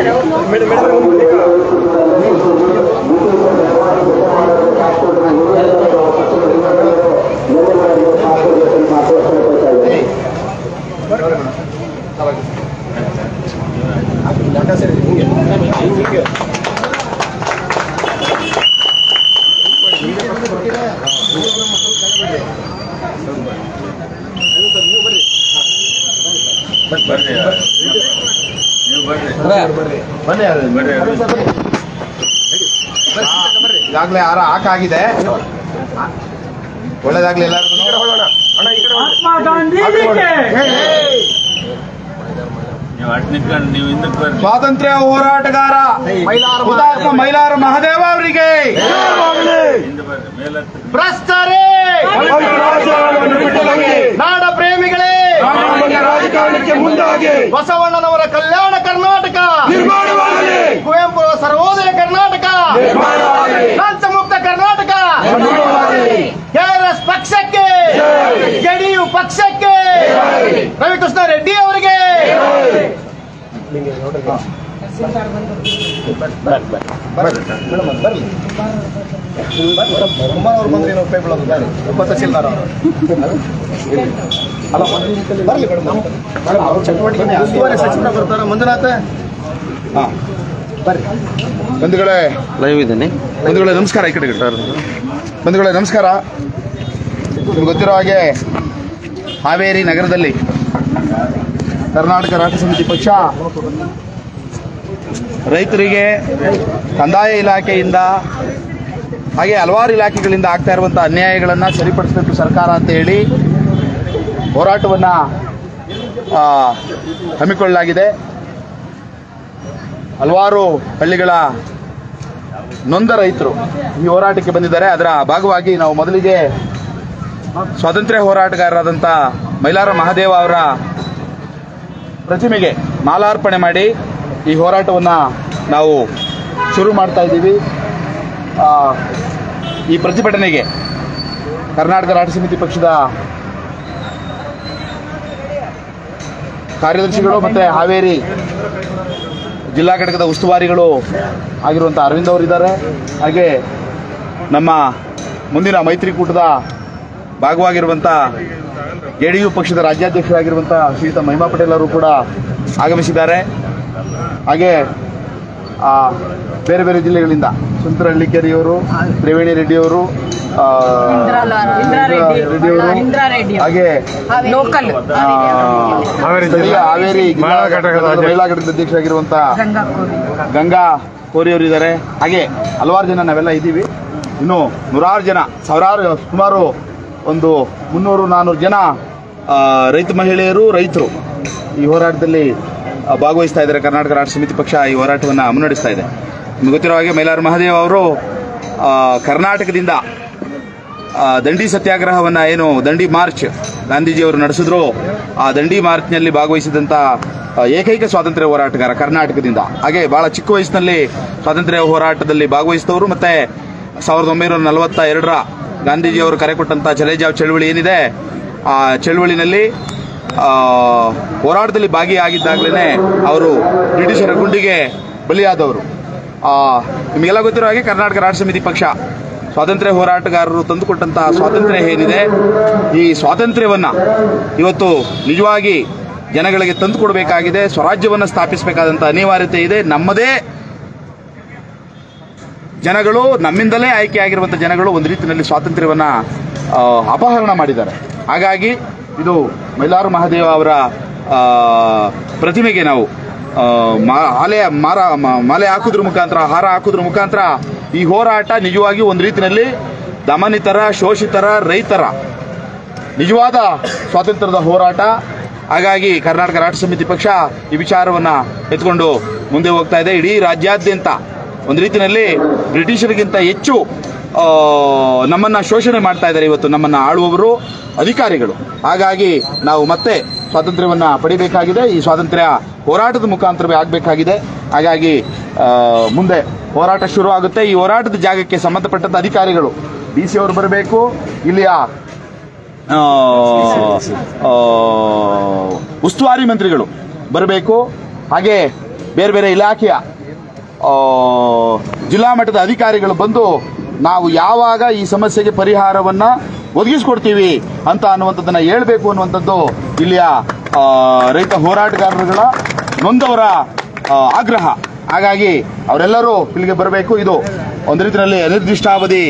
Madam madam ಬರ್ರಿ ನೀವು ಬರ್ರಿ ಬರ್ರಿ ಈಗಾಗಲೇ ಆರ ಹಾಕಾಗಿದೆ ಒಳ್ಳೇದಾಗ್ಲಿ ಎಲ್ಲರಿಗೂ ಸ್ವಾತಂತ್ರ್ಯ ಹೋರಾಟಗಾರ ಹುತಾತ್ಮ ಮೈಲಾರ ಮಹದೇವ ಅವರಿಗೆ ಹಿಂದೆ ಬಸವಣ್ಣನವರ ಕಲ್ಯಾಣ ಕರ್ನಾಟಕ ಕುವೆಂಪುರ ಕುವೆಂಪು ಅವರ ಸರ್ವೋದಯ ಕರ್ನಾಟಕ ಲಂಚ ಮುಕ್ತ ಕರ್ನಾಟಕ ಕೆಆರ್ಎಸ್ ಪಕ್ಷಕ್ಕೆ ಜೆಡಿಯು ಪಕ್ಷಕ್ಕೆ ರವಿಕೃಷ್ಣ ರೆಡ್ಡಿ ಅವರಿಗೆ ಅಲ್ಲ ಬರ್ಲಿ. ಮೇಡಮ್ ಅವ್ರ ಚಟುವಟಿಕೆ ಉಸ್ತುವಾರಿ ಸಚಿವರು ಬರ್ತಾರ? ಮಂಜುನಾಥ? ಹಾ. ಬರ್ರಿ. ಬಂಧುಗಳೇ. ಲೈವ್ ಇದ್ದೇನೆ. ಬಂಧುಗಳೇ ನಮಸ್ಕಾರ ಈ ಕಡೆ ಸರ್. ಬಂಧುಗಳೇ ನಮಸ್ಕಾರ. ನಿಮ್ಗೆ ಗೊತ್ತಿರೋ ಹಾಗೆ ಹಾವೇರಿ ನಗರದಲ್ಲಿ ಕರ್ನಾಟಕ ರಾಜ್ಯ ಸಮಿತಿ ಪಕ್ಷ ರೈತರಿಗೆ ಕಂದಾಯ ಇಲಾಖೆಯಿಂದ ಹಾಗೆ ಹಲವಾರು ಇಲಾಖೆಗಳಿಂದ ಆಗ್ತಾ ಇರುವಂಥ ಅನ್ಯಾಯಗಳನ್ನು ಸರಿಪಡಿಸಬೇಕು ಸರ್ಕಾರ ಅಂತ ಹೇಳಿ ಹೋರಾಟವನ್ನು ಹಮ್ಮಿಕೊಳ್ಳಲಾಗಿದೆ. ಹಲವಾರು ಹಳ್ಳಿಗಳ ನೊಂದ ರೈತರು ಈ ಹೋರಾಟಕ್ಕೆ ಬಂದಿದ್ದಾರೆ. ಅದರ ಭಾಗವಾಗಿ ನಾವು ಮೊದಲಿಗೆ ಸ್ವಾತಂತ್ರ್ಯ ಹೋರಾಟಗಾರರಾದಂಥ ಮೈಲಾರ ಮಹಾದೇವ ಅವರ ಪ್ರತಿಮೆಗೆ ಮಾಲಾರ್ಪಣೆ ಮಾಡಿ ಈ ಹೋರಾಟವನ್ನು ನಾವು ಶುರು ಮಾಡ್ತಾ ಇದ್ದೀವಿ. ಈ ಪ್ರತಿಭಟನೆಗೆ ಕರ್ನಾಟಕ ರಾಜ್ಯ ಸಮಿತಿ ಪಕ್ಷದ ಕಾರ್ಯದರ್ಶಿಗಳು ಮತ್ತು ಹಾವೇರಿ ಜಿಲ್ಲಾ ಘಟಕದ ಉಸ್ತುವಾರಿಗಳು ಆಗಿರುವಂಥ ಅರವಿಂದ್ ಅವರಿದ್ದಾರೆ. ಹಾಗೆ ನಮ್ಮ ಮುಂದಿನ ಮೈತ್ರಿಕೂಟದ ಭಾಗವಾಗಿರುವಂಥ ಜೆ ಡಿ ಯು ಪಕ್ಷದ ರಾಜ್ಯಾಧ್ಯಕ್ಷರಾಗಿರುವಂಥ ಶ್ರೀಯುತ ಮಹಿಮಾ ಪಟೇಲ್ ಅವರು ಕೂಡ ಆಗಮಿಸಿದ್ದಾರೆ. ಹಾಗೆ ಬೇರೆ ಬೇರೆ ಜಿಲ್ಲೆಗಳಿಂದ ಸುಂದರಹಳ್ಳಿ ಕೆರೆಯವರು ತ್ರಿವೇಣಿ ರೆಡ್ಡಿಯವರು ಹಾಗೆ ಲೋಕಲ್. ಆ, ಸ್ಥಳೀಯ ಹಾವೇರಿ ಮಹಿಳಾ ಘಟಕದ ಅಧ್ಯಕ್ಷ. ಅಧ್ಯಕ್ಷರಾಗಿರುವಂಥ ಗಂಗಾ ಕೋರಿಯವರು ಇದ್ದಾರೆ. ಹಾಗೆ ಹಲವಾರು ಜನ ನಾವೆಲ್ಲ ಇದ್ದೀವಿ. ಇನ್ನು ನೂರಾರು ಜನ ಸಾವಿರಾರು ಸುಮಾರು ಒಂದು ಮುನ್ನೂರು ನಾನ್ನೂರು ಜನ ರೈತ ಮಹಿಳೆಯರು ರೈತರು ಈ ಹೋರಾಟದಲ್ಲಿ ಭಾಗವಹಿಸ್ತಾ ಇದ್ದಾರೆ ಕರ್ನಾಟಕ ರಾಷ್ಟ್ರ ಸಮಿತಿ ಪಕ್ಷ ಈ ಹೋರಾಟವನ್ನು ಮುನ್ನಡೆಸ್ತಾ ಇದೆ. ನಿಮ್ಗೆ ಗೊತ್ತಿರೋ ಹಾಗೆ ಮೈಲಾರ ಮಹಾದೇವ್ ಅವರು ಕರ್ನಾಟಕದಿಂದ ದಂಡಿ ಸತ್ಯಾಗ್ರಹವನ್ನು ಏನು ದಂಡಿ ಮಾರ್ಚ್ ಗಾಂಧೀಜಿಯವರು ನಡೆಸಿದ್ರು. ಆ ದಂಡಿ ಮಾರ್ಚ್ನಲ್ಲಿ ಭಾಗವಹಿಸಿದಂಥ ಏಕೈಕ ಸ್ವಾತಂತ್ರ್ಯ ಹೋರಾಟಗಾರ ಕರ್ನಾಟಕದಿಂದ. ಹಾಗೆ ಬಹಳ ಚಿಕ್ಕ ವಯಸ್ಸಿನಲ್ಲಿ ಸ್ವಾತಂತ್ರ್ಯ ಹೋರಾಟದಲ್ಲಿ ಭಾಗವಹಿಸಿದವರು ಮತ್ತೆ ಸಾವಿರದ ಒಂಬೈನೂರ ನಲವತ್ತ ಎರಡರ ಗಾಂಧೀಜಿಯವರು ಕರೆ ಕೊಟ್ಟಂಥ ಚಲೇಜಾವ್ ಚಳವಳಿ ಏನಿದೆ, ಆ ಚಳವಳಿನಲ್ಲಿ ಹೋರಾಟದಲ್ಲಿ ಭಾಗಿಯಾಗಿದ್ದಾಗಲೇ ಅವರು ಬ್ರಿಟಿಷರ ಗುಂಡಿಗೆ ಬಲಿಯಾದವರು. ನಿಮಗೆಲ್ಲ ಗೊತ್ತಿರೋ ಹಾಗೆ ಕರ್ನಾಟಕ ರಾಷ್ಟ್ರ ಸಮಿತಿ ಪಕ್ಷ ಸ್ವಾತಂತ್ರ್ಯ ಹೋರಾಟಗಾರರು ತಂದುಕೊಟ್ಟಂತಹ ಸ್ವಾತಂತ್ರ್ಯ ಏನಿದೆ, ಈ ಸ್ವಾತಂತ್ರ್ಯವನ್ನ ಇವತ್ತು ನಿಜವಾಗಿ ಜನಗಳಿಗೆ ತಂದುಕೊಡಬೇಕಾಗಿದೆ, ಸ್ವರಾಜ್ಯವನ್ನು ಸ್ಥಾಪಿಸಬೇಕಾದಂಥ ಅನಿವಾರ್ಯತೆ ಇದೆ. ನಮ್ಮದೇ ಜನಗಳು, ನಮ್ಮಿಂದಲೇ ಆಯ್ಕೆಯಾಗಿರುವಂಥ ಜನಗಳು ಒಂದು ರೀತಿಯಲ್ಲಿ ಸ್ವಾತಂತ್ರ್ಯವನ್ನ ಅಪಹರಣ ಮಾಡಿದ್ದಾರೆ. ಹಾಗಾಗಿ ಇದು ಮೈಲಾರು ಮಹಾದೇವ ಅವರ ಪ್ರತಿಮೆಗೆ ನಾವು ಮಾಲೆ ಮಾರ ಮಾಲೆ ಹಾಕೋದ್ರ ಮುಖಾಂತರ, ಹಾರ ಹಾಕುದ್ರ ಮುಖಾಂತರ ಈ ಹೋರಾಟ ನಿಜವಾಗಿ ಒಂದು ರೀತಿಯಲ್ಲಿ ದಮನಿತರ, ಶೋಷಿತರ, ರೈತರ ನಿಜವಾದ ಸ್ವಾತಂತ್ರ್ಯದ ಹೋರಾಟ. ಹಾಗಾಗಿ ಕರ್ನಾಟಕ ರಾಷ್ಟ್ರ ಸಮಿತಿ ಪಕ್ಷ ಈ ವಿಚಾರವನ್ನ ಎತ್ಕೊಂಡು ಮುಂದೆ ಹೋಗ್ತಾ ಇದೆ. ಇಡೀ ರಾಜ್ಯಾದ್ಯಂತ ಒಂದು ರೀತಿಯಲ್ಲಿ ಬ್ರಿಟಿಷರಿಗಿಂತ ಹೆಚ್ಚು ನಮ್ಮನ್ನ ಶೋಷಣೆ ಮಾಡ್ತಾ ಇದ್ದಾರೆ ಇವತ್ತು ನಮ್ಮನ್ನ ಆಳುವವರು ಅಧಿಕಾರಿಗಳು. ಹಾಗಾಗಿ ನಾವು ಮತ್ತೆ ಸ್ವಾತಂತ್ರ್ಯವನ್ನ ಪಡಿಬೇಕಾಗಿದೆ. ಈ ಸ್ವಾತಂತ್ರ್ಯ ಹೋರಾಟದ ಮುಖಾಂತರವೇ ಆಗಬೇಕಾಗಿದೆ. ಹಾಗಾಗಿ ಮುಂದೆ ಹೋರಾಟ ಶುರು ಆಗುತ್ತೆ. ಈ ಹೋರಾಟದ ಜಾಗಕ್ಕೆ ಸಂಬಂಧಪಟ್ಟಂತ ಅಧಿಕಾರಿಗಳು, ಡಿ ಸಿ ಅವರು ಬರಬೇಕು. ಇಲ್ಲಿಯ ಉಸ್ತುವಾರಿ ಮಂತ್ರಿಗಳು ಬರಬೇಕು. ಹಾಗೆ ಬೇರೆ ಬೇರೆ ಇಲಾಖೆಯ ಜಿಲ್ಲಾ ಮಟ್ಟದ ಅಧಿಕಾರಿಗಳು ಬಂದು ನಾವು ಯಾವಾಗ ಈ ಸಮಸ್ಯೆಗೆ ಪರಿಹಾರವನ್ನ ಒದಗಿಸ್ಕೊಡ್ತೀವಿ ಅಂತ ಅನ್ನುವಂಥದ್ದನ್ನ ಹೇಳಬೇಕು ಅನ್ನುವಂಥದ್ದು ಇಲ್ಲಿಯ ರೈತ ಹೋರಾಟಗಾರರುಗಳ ನೊಂದವರ ಆಗ್ರಹ. ಹಾಗಾಗಿ ಅವರೆಲ್ಲರೂ ಇಲ್ಲಿಗೆ ಬರಬೇಕು. ಇದು ಒಂದು ರೀತಿಯಲ್ಲಿ ಅನಿರ್ದಿಷ್ಟಾವಧಿ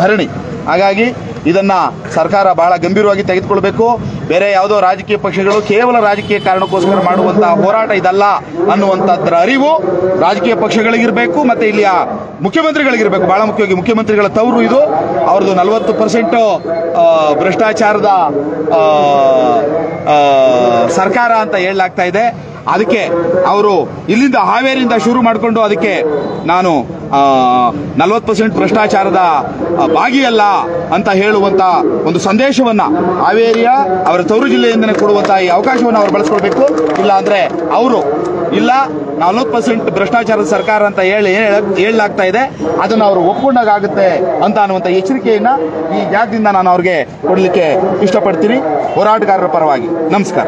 ಧರಣಿ. ಹಾಗಾಗಿ ಇದನ್ನ ಸರ್ಕಾರ ಬಹಳ ಗಂಭೀರವಾಗಿ ತೆಗೆದುಕೊಳ್ಬೇಕು. ಬೇರೆ ಯಾವುದೋ ರಾಜಕೀಯ ಪಕ್ಷಗಳು ಕೇವಲ ರಾಜಕೀಯ ಕಾರಣಕ್ಕೋಸ್ಕರ ಮಾಡುವಂತಹ ಹೋರಾಟ ಇದಲ್ಲ ಅನ್ನುವಂಥದ್ರ ಅರಿವು ರಾಜಕೀಯ ಪಕ್ಷಗಳಿಗಿರಬೇಕು, ಮತ್ತೆ ಇಲ್ಲಿಯ ಮುಖ್ಯಮಂತ್ರಿಗಳಿಗಿರಬೇಕು. ಬಹಳ ಮುಖ್ಯವಾಗಿ ಮುಖ್ಯಮಂತ್ರಿಗಳ ತವರು ಇದು. ಅವ್ರದ್ದು ನಲವತ್ತು ಪರ್ಸೆಂಟ್ ಭ್ರಷ್ಟಾಚಾರದ ಸರ್ಕಾರ ಅಂತ ಹೇಳಲಾಗ್ತಾ ಇದೆ. ಅದಕ್ಕೆ ಅವರು ಇಲ್ಲಿಂದ ಹಾವೇರಿಯಿಂದ ಶುರು ಮಾಡಿಕೊಂಡು ಅದಕ್ಕೆ ನಾನು ನಲವತ್ತು ಪರ್ಸೆಂಟ್ ಭ್ರಷ್ಟಾಚಾರದ ಭಾಗಿಯಲ್ಲ ಅಂತ ಹೇಳುವಂತ ಒಂದು ಸಂದೇಶವನ್ನ ಹಾವೇರಿಯ, ಅವರ ತವರು ಜಿಲ್ಲೆಯಿಂದನೇ ಕೊಡುವಂತ ಈ ಅವಕಾಶವನ್ನು ಅವರು ಬಳಸ್ಕೊಳ್ಬೇಕು. ಇಲ್ಲ ಅಂದ್ರೆ ಅವರು ಇಲ್ಲ, ನಲವತ್ತು ಪರ್ಸೆಂಟ್ ಭ್ರಷ್ಟಾಚಾರದ ಸರ್ಕಾರ ಅಂತ ಹೇಳಿ ಹೇಳಲಾಗ್ತಾ ಇದೆ, ಅದನ್ನು ಅವರು ಒಪ್ಕೊಂಡಾಗುತ್ತೆ ಅಂತ ಅನ್ನುವಂತ ಎಚ್ಚರಿಕೆಯನ್ನ ಈ ಜಾಗದಿಂದ ನಾನು ಅವ್ರಿಗೆ ಕೊಡಲಿಕ್ಕೆ ಇಷ್ಟಪಡ್ತೀನಿ. ಹೋರಾಟಗಾರರ ಪರವಾಗಿ, ನಮಸ್ಕಾರ.